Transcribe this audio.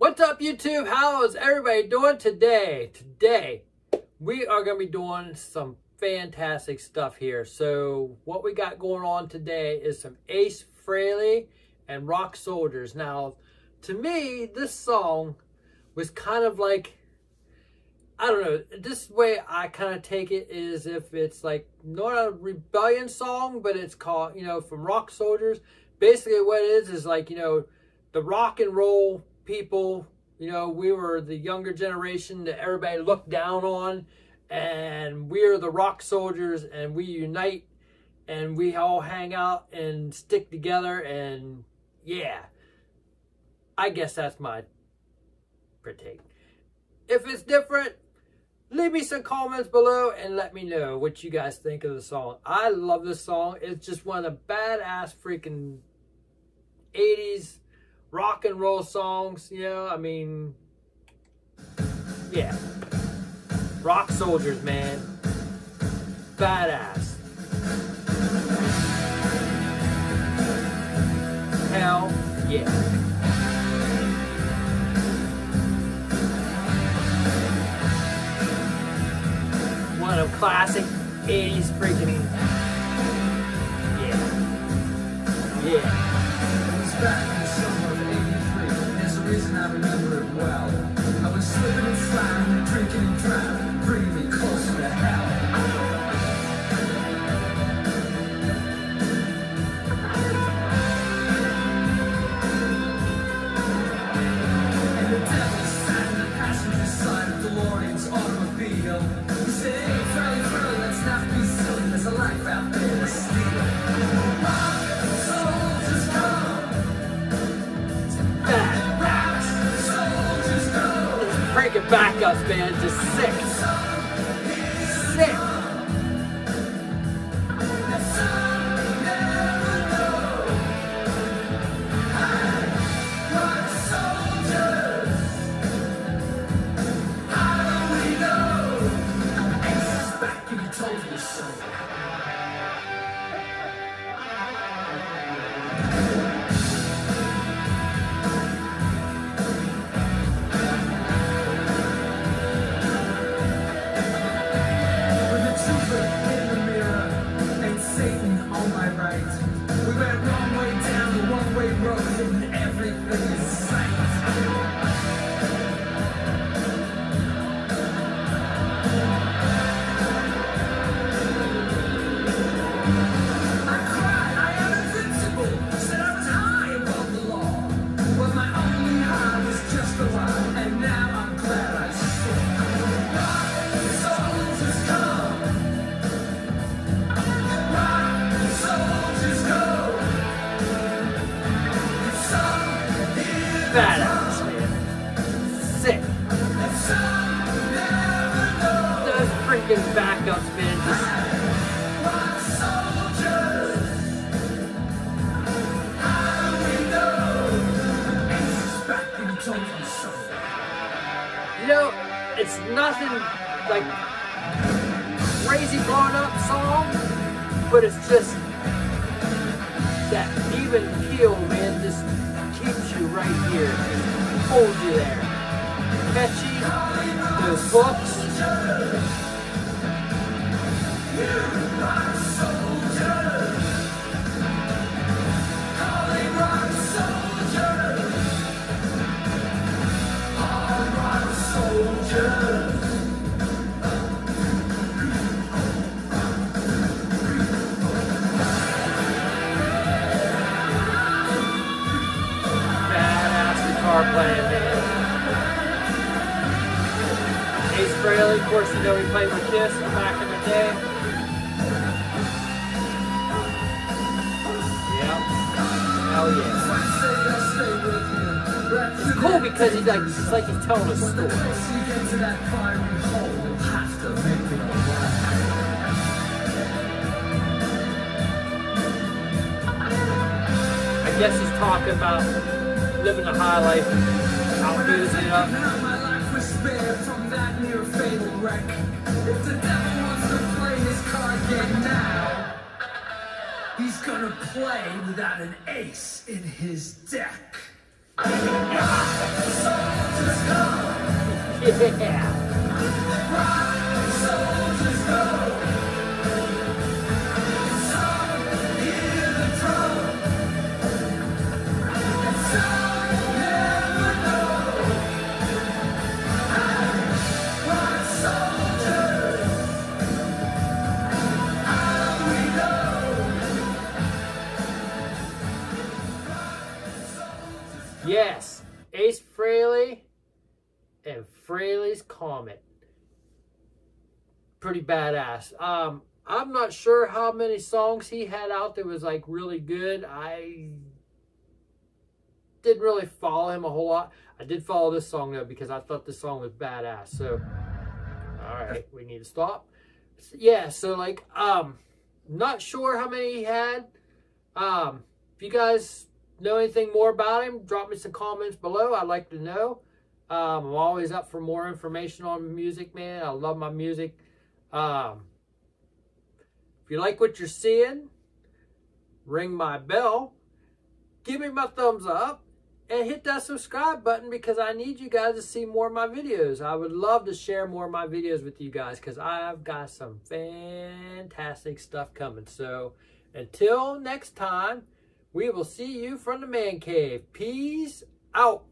What's up, YouTube? How is everybody doing today? Today, we are going to be doing some fantastic stuff here. So, what we got going on today is some Ace Frehley and Rock Soldiers. Now, to me, this song was kind of like, I don't know, this way I kind of take it is if it's like not a rebellion song, but it's called, you know, from Rock Soldiers. Basically, what it is is like, you know, the rock and roll people, you know, we were the younger generation that everybody looked down on, and we're the rock soldiers, and we unite, and we all hang out and stick together, and yeah, I guess that's my critique. If it's different, leave me some comments below and let me know what you guys think of the song. I love this song. It's just one of the badass freaking 80s rock and roll songs, you know, I mean, yeah. Rock soldiers, man. Badass. Hell yeah. One of classic 80s freaking yeah. Yeah reason I remember it well. I was slipping and sliding, drinking and driving, bringing me closer to hell. And the devil sat in the passenger side of DeLorean's automobile. He said, hey, Charlie, Charlie, freaking band man. Just badass, man. Sick. Those freaking backups, man, just... You know, it's nothing like crazy blown up song, but it's just that even keel, man, just you right here. Hold you there. Catchy, those hooks. Ace Frehley, of course, you know he played with Kiss back in the day. Yeah. Hell yeah. It's cool because he's like, it's like he's telling a story. I guess he's talking about living a high life, out boozing it up. My life was spared from that near fatal wreck. If the devil wants to play his card game now, he's gonna play without an ace in his deck. Yeah. Ace Frehley and Frehley's Comet. Pretty badass. Um, I'm not sure how many songs he had out that was like really good. I didn't really follow him a whole lot. I did follow this song though because I thought this song was badass. So, all right, we need to stop. Yeah, so like, um, not sure how many he had. Um, if you guys know anything more about him, drop me some comments below. I'd like to know. Um, I'm always up for more information on music, man. I love my music. Um, if you like what you're seeing, ring my bell, give me my thumbs up, and hit that subscribe button because I need you guys to see more of my videos. I would love to share more of my videos with you guys because I've got some fantastic stuff coming. So until next time, we will see you from the man cave. Peace out.